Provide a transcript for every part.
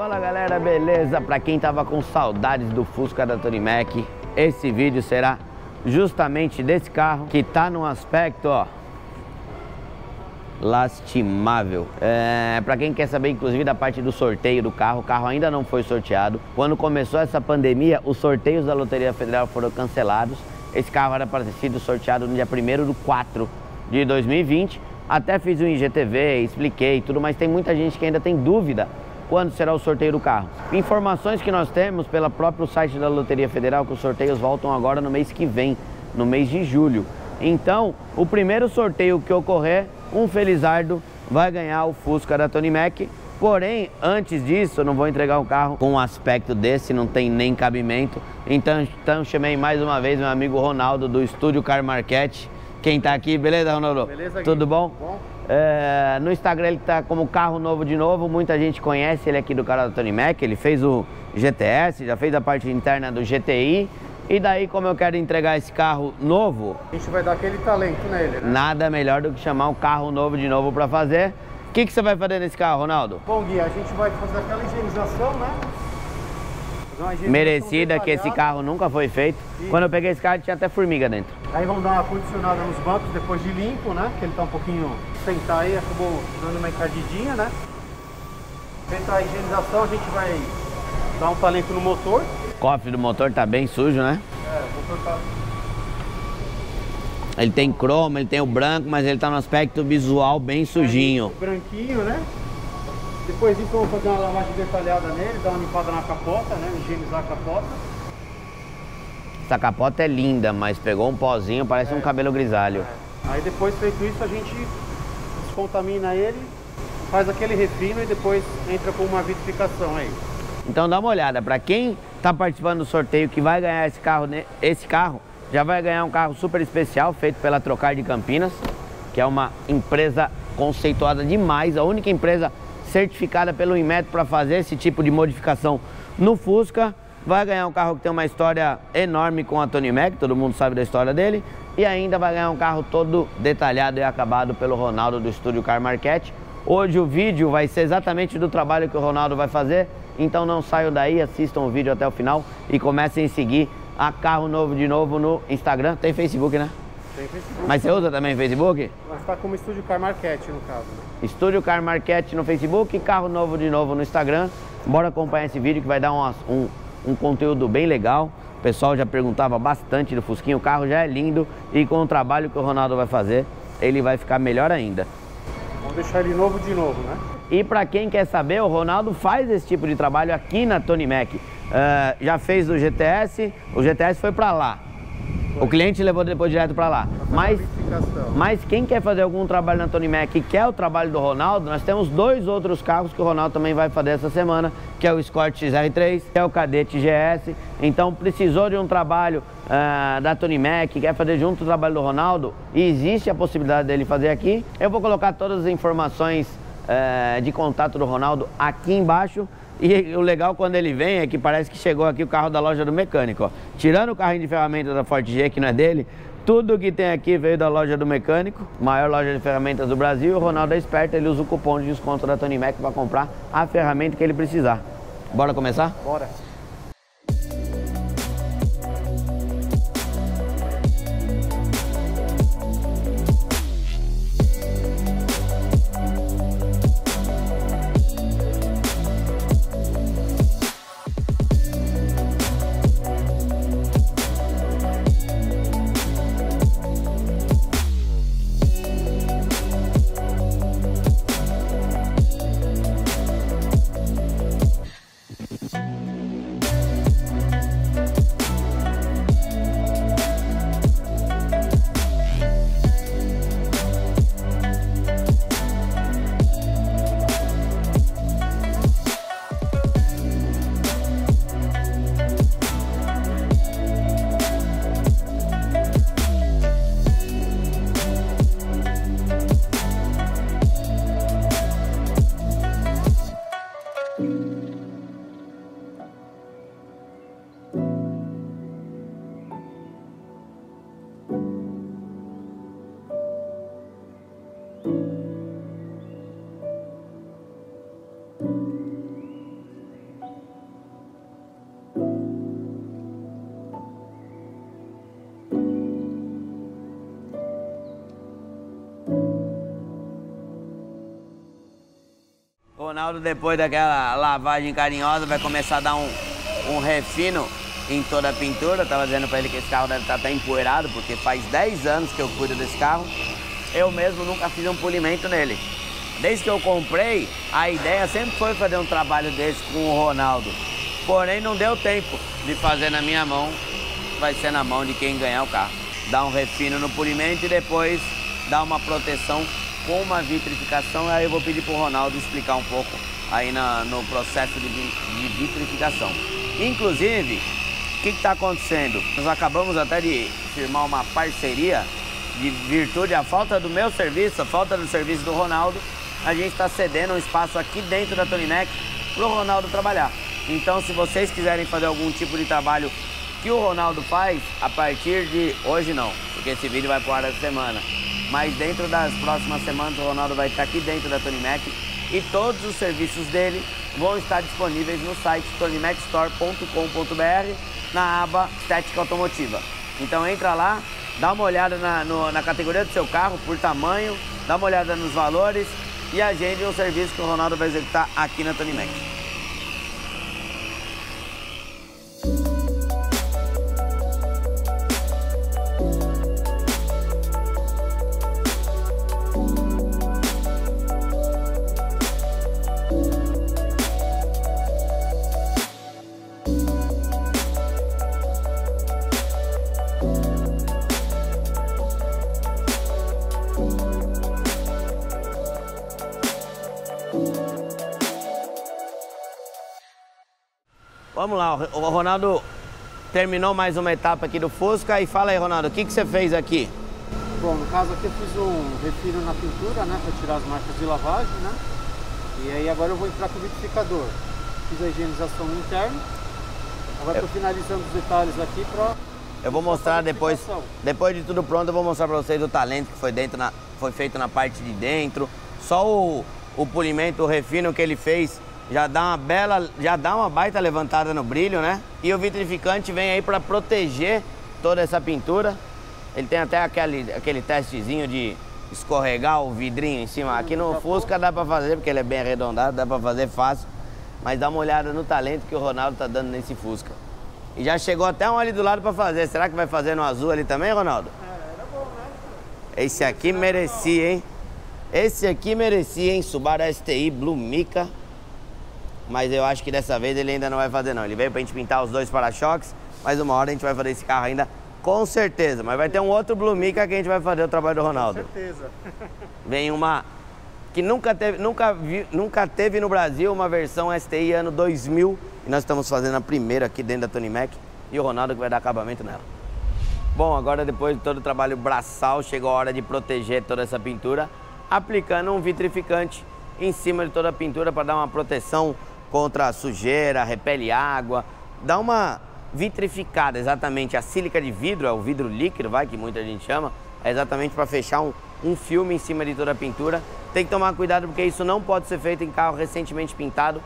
Fala galera, beleza? Para quem tava com saudades do Fusca da Tony Mac, esse vídeo será justamente desse carro que tá num aspecto, ó, lastimável. É, para quem quer saber, inclusive, da parte do sorteio do carro, o carro ainda não foi sorteado. Quando começou essa pandemia, os sorteios da Loteria Federal foram cancelados. Esse carro era para ter sido sorteado no dia 1 do 4 de 2020. Até fiz um IGTV, expliquei tudo, mas tem muita gente que ainda tem dúvida quando será o sorteio do carro. Informações que nós temos pelo próprio site da Loteria Federal que os sorteios voltam agora no mês que vem, no mês de julho. Então, o primeiro sorteio que ocorrer, um Felizardo vai ganhar o Fusca da Tony Mac. Porém, antes disso, eu não vou entregar um carro com um aspecto desse, não tem nem cabimento. Então, então chamei mais uma vez meu amigo Ronaldo do Estúdio Car Market. Quem tá aqui, beleza, Ronaldo? Beleza, Tudo bom? Bom. É, no Instagram ele tá como carro novo de novo, muita gente conhece ele aqui do canal da Tony Mac, ele fez o GTS, já fez a parte interna do GTI. E daí, como eu quero entregar esse carro novo, A gente vai dar aquele talento nele, né? nada melhor do que chamar um carro novo de novo para fazer. O que, que você vai fazer nesse carro, Ronaldo? Bom, Gui, a gente vai fazer aquela higienização, né? Higienização Merecida, que esse carro nunca foi feito. Isso. Quando eu peguei esse carro, tinha até formiga dentro. Aí vamos dar uma condicionada nos bancos depois de limpo, né? Que ele tá um pouquinho sentar aí, acabou dando uma encardidinha, né? Feita a higienização, a gente vai dar um talento no motor. O cofre do motor tá bem sujo, né? É, o motor tá Ele tem cromo, ele tem o branco, mas ele tá no aspecto visual bem sujinho. branquinho, né? Depois disso vamos fazer uma lavagem detalhada nele, dar uma limpada na capota, né? Higienizar a capota. Essa capota é linda, mas pegou um pozinho, parece um cabelo grisalho. Aí depois feito isso a gente descontamina ele, faz aquele refino e depois entra com uma vitrificação aí. Então dá uma olhada, para quem está participando do sorteio que vai ganhar esse carro, esse carro já vai ganhar um carro super especial feito pela Trocar de Campinas, que é uma empresa conceituada demais, a única empresa certificada pelo Inmetro para fazer esse tipo de modificação no Fusca. Vai ganhar um carro que tem uma história enorme com a Tony Mac, todo mundo sabe da história dele, e ainda vai ganhar um carro todo detalhado e acabado pelo Ronaldo do Estúdio Car Market. Hoje o vídeo vai ser exatamente do trabalho que o Ronaldo vai fazer, então não saiam daí, assistam o vídeo até o final e comecem a seguir a Carro Novo de Novo no Instagram. Tem Facebook, né? Tem Facebook, Mas você usa também Facebook? mas tá como estúdio Car Market no caso. Né? Estúdio Car Market no Facebook e Carro Novo de Novo no Instagram. Bora acompanhar esse vídeo que vai dar um, um, um conteúdo bem legal. O pessoal já perguntava bastante do Fusquinho, o carro já é lindo e com o trabalho que o Ronaldo vai fazer, ele vai ficar melhor ainda. Vamos deixar ele novo de novo, né? E para quem quer saber, o Ronaldo faz esse tipo de trabalho aqui na Tony Mac. Ah, já fez o GTS, o GTS foi para lá. O cliente levou depois direto para lá. Mas, mas quem quer fazer algum trabalho na Tony Mac e quer o trabalho do Ronaldo, nós temos dois outros carros que o Ronaldo também vai fazer essa semana, que é o Escort XR3, que é o Cadete GS. Então precisou de um trabalho ah, da Tony Mac, quer fazer junto o trabalho do Ronaldo, e existe a possibilidade dele fazer aqui. Eu vou colocar todas as informações eh, de contato do Ronaldo aqui embaixo. E o legal quando ele vem é que parece que chegou aqui o carro da loja do mecânico. Ó. Tirando o carrinho de ferramentas da Forte G, que não é dele, tudo que tem aqui veio da loja do mecânico, maior loja de ferramentas do Brasil. E o Ronaldo é esperto, ele usa o cupom de desconto da Tony Mac para comprar a ferramenta que ele precisar. Bora começar? Bora. Ronaldo, depois daquela lavagem carinhosa, vai começar a dar um, um refino em toda a pintura. Tava dizendo para ele que esse carro deve estar até empoeirado, porque faz 10 anos que eu cuido desse carro. Eu mesmo nunca fiz um polimento nele. Desde que eu comprei, a ideia sempre foi fazer um trabalho desse com o Ronaldo. Porém, não deu tempo de fazer na minha mão. Vai ser na mão de quem ganhar o carro. Dar um refino no polimento e depois dar uma proteção com uma vitrificação. Aí eu vou pedir para o Ronaldo explicar um pouco aí na, no processo de, de vitrificação. Inclusive, o que está acontecendo? Nós acabamos até de firmar uma parceria de virtude à falta do meu serviço, a falta do serviço do Ronaldo, a gente está cedendo um espaço aqui dentro da Tony Mac para o Ronaldo trabalhar. Então, se vocês quiserem fazer algum tipo de trabalho que o Ronaldo faz, a partir de hoje não, porque esse vídeo vai para o ar essa semana. Mas dentro das próximas semanas o Ronaldo vai estar aqui dentro da Tony Mac e todos os serviços dele vão estar disponíveis no site tonymacstore.com.br na aba Estética Automotiva. Então entra lá, dá uma olhada na, no, na categoria do seu carro por tamanho, dá uma olhada nos valores e agende um serviço que o Ronaldo vai executar aqui na Tony Vamos lá, o Ronaldo terminou mais uma etapa aqui do Fusca e fala aí, Ronaldo, o que, que você fez aqui? Bom, no caso aqui eu fiz um refino na pintura, né, para tirar as marcas de lavagem, né? E aí agora eu vou entrar com o vitrificador. Fiz a higienização interna. Agora estou finalizando os detalhes aqui para eu vou mostrar depois, depois de tudo pronto, eu vou mostrar para vocês o talento que foi, dentro na, foi feito na parte de dentro. Só o, o polimento, o refino que ele fez já dá uma bela, já dá uma baita levantada no brilho, né? E o vitrificante vem aí para proteger toda essa pintura. Ele tem até aquele, aquele testezinho de escorregar o vidrinho em cima. Aqui no Fusca dá para fazer, porque ele é bem arredondado, dá para fazer fácil. Mas dá uma olhada no talento que o Ronaldo tá dando nesse Fusca. E já chegou até um ali do lado para fazer. Será que vai fazer no azul ali também, Ronaldo? É, era bom, né? Esse aqui merecia, hein? Esse aqui merecia, hein? Subaru STI Blue Mica mas eu acho que dessa vez ele ainda não vai fazer não. Ele veio pra gente pintar os dois para-choques, mas uma hora a gente vai fazer esse carro ainda com certeza. Mas vai ter um outro Blue Mica que a gente vai fazer o trabalho do Ronaldo. Com certeza. Vem uma que nunca teve, nunca, vi, nunca teve no Brasil uma versão STI ano 2000 e nós estamos fazendo a primeira aqui dentro da Tony Mac e o Ronaldo que vai dar acabamento nela. Bom, agora depois de todo o trabalho braçal, chegou a hora de proteger toda essa pintura aplicando um vitrificante em cima de toda a pintura para dar uma proteção contra a sujeira, repele água, dá uma vitrificada, exatamente. A sílica de vidro, é o vidro líquido, vai, que muita gente chama, é exatamente para fechar um, um filme em cima de toda a pintura. Tem que tomar cuidado porque isso não pode ser feito em carro recentemente pintado.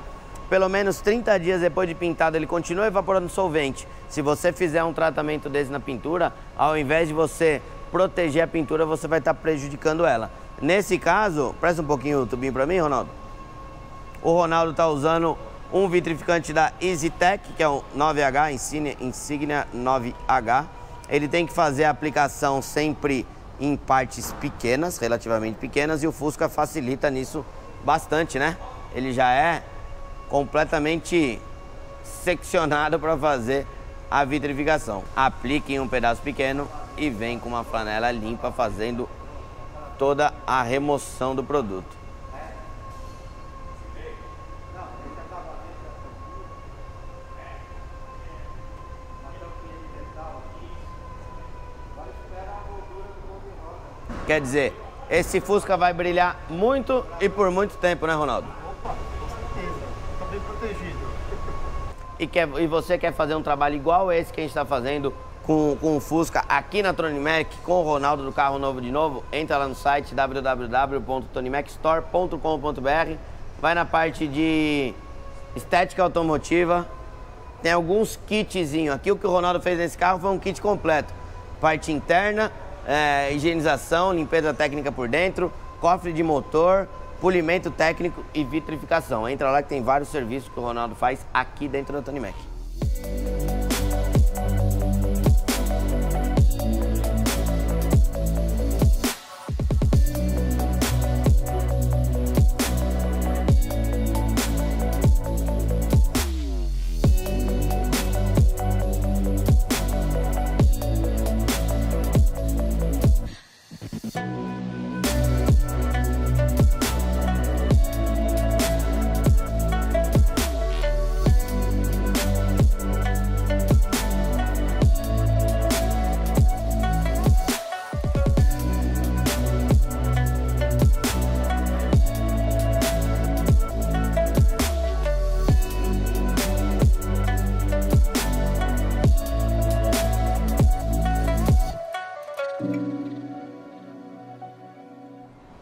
Pelo menos 30 dias depois de pintado ele continua evaporando solvente. Se você fizer um tratamento desse na pintura, ao invés de você proteger a pintura, você vai estar prejudicando ela. Nesse caso, presta um pouquinho o tubinho para mim, Ronaldo. O Ronaldo está usando um vitrificante da EasyTech, que é o 9H, Insignia, Insignia 9H. Ele tem que fazer a aplicação sempre em partes pequenas, relativamente pequenas, e o Fusca facilita nisso bastante, né? Ele já é completamente seccionado para fazer a vitrificação. Aplique em um pedaço pequeno e vem com uma flanela limpa fazendo toda a remoção do produto. Quer dizer, esse Fusca vai brilhar muito e por muito tempo, né, Ronaldo? Opa, com certeza. Está bem protegido. E, quer, e você quer fazer um trabalho igual esse que a gente está fazendo com, com o Fusca aqui na Tronimec, com o Ronaldo do Carro Novo de Novo? Entra lá no site www.tonimecstore.com.br Vai na parte de estética automotiva. Tem alguns kitzinhos. Aqui o que o Ronaldo fez nesse carro foi um kit completo. Parte interna, é, higienização, limpeza técnica por dentro, cofre de motor, polimento técnico e vitrificação. Entra lá que tem vários serviços que o Ronaldo faz aqui dentro da Tony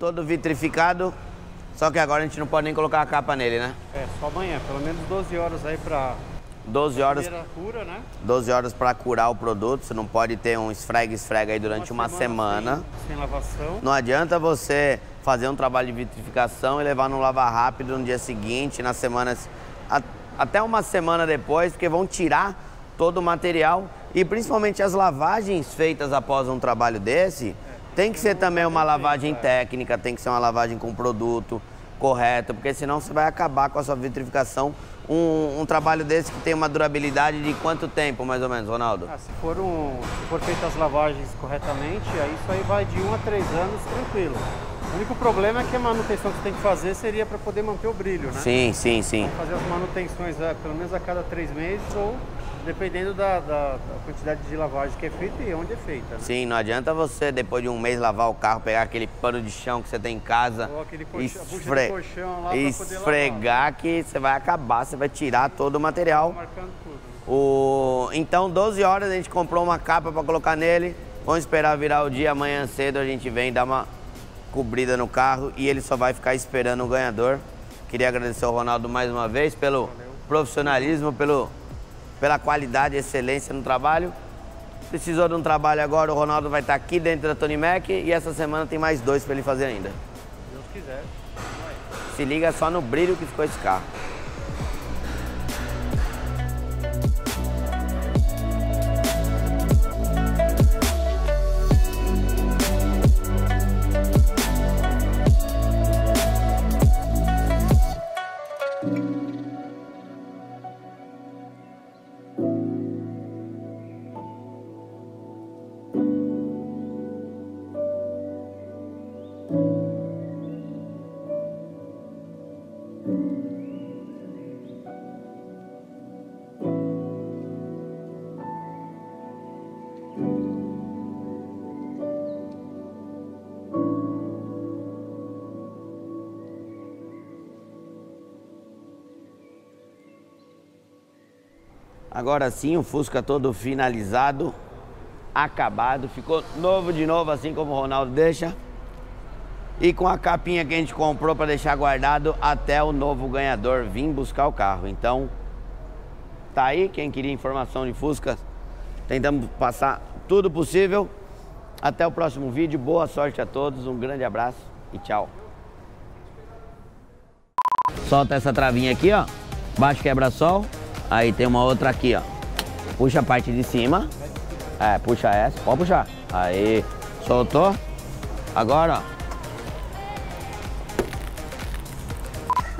todo vitrificado, só que agora a gente não pode nem colocar a capa nele, né? É, só amanhã, pelo menos 12 horas aí pra 12 horas, cura, né? 12 horas para curar o produto, você não pode ter um esfrega-esfrega aí durante uma, uma semana. semana. Sem, sem, lavação. Não adianta você fazer um trabalho de vitrificação e levar no lava rápido no dia seguinte, nas semanas, até uma semana depois, porque vão tirar todo o material e principalmente as lavagens feitas após um trabalho desse, tem que ser também uma lavagem técnica, tem que ser uma lavagem com produto correto, porque senão você vai acabar com a sua vitrificação. Um, um trabalho desse que tem uma durabilidade de quanto tempo, mais ou menos, Ronaldo? Ah, se, for um, se for feitas as lavagens corretamente, aí isso aí vai de um a três anos tranquilo. O único problema é que a manutenção que você tem que fazer seria para poder manter o brilho, né? Sim, sim, sim. Fazer as manutenções é, pelo menos a cada três meses ou dependendo da, da, da, quantidade de lavagem que é feita e onde é feita. Né? Sim, não adianta você, depois de um mês, lavar o carro, pegar aquele pano de chão que você tem em casa, Ou aquele colchão, esfre... colchão lá esfregar que você vai acabar, você vai tirar todo o material. Marcando tudo. O... Então, 12 horas a gente comprou uma capa para colocar nele. Vamos esperar virar o dia, amanhã cedo a gente vem dar uma cobrida no carro e ele só vai ficar esperando o ganhador. Queria agradecer ao Ronaldo mais uma vez pelo Valeu. profissionalismo, pelo pela qualidade e excelência no trabalho. Precisou de um trabalho agora, o Ronaldo vai estar aqui dentro da Tony Mac e essa semana tem mais dois para ele fazer ainda. Deus quiser. Se liga só no brilho que ficou esse carro. Agora sim, o Fusca todo finalizado, acabado, ficou novo de novo, assim como o Ronaldo deixa. E com a capinha que a gente comprou para deixar guardado até o novo ganhador vir buscar o carro. Então, tá aí, quem queria informação de Fusca, tentamos passar tudo possível. Até o próximo vídeo, boa sorte a todos, um grande abraço e tchau. Solta essa travinha aqui, ó, baixo quebra-sol. Aí tem uma outra aqui, ó. Puxa a parte de cima. É, puxa essa. Pode puxar. Aí, soltou. Agora, ó.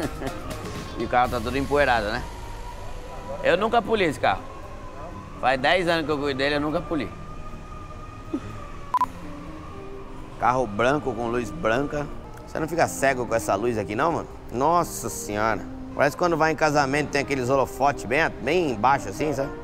e o carro tá todo empoeirado, né? Eu nunca puli esse carro. Faz 10 anos que eu cuido dele, eu nunca puli. Carro branco com luz branca. Você não fica cego com essa luz aqui não, mano? Nossa senhora. Parece quando vai em casamento tem aqueles holofotes bem, bem embaixo assim, sabe?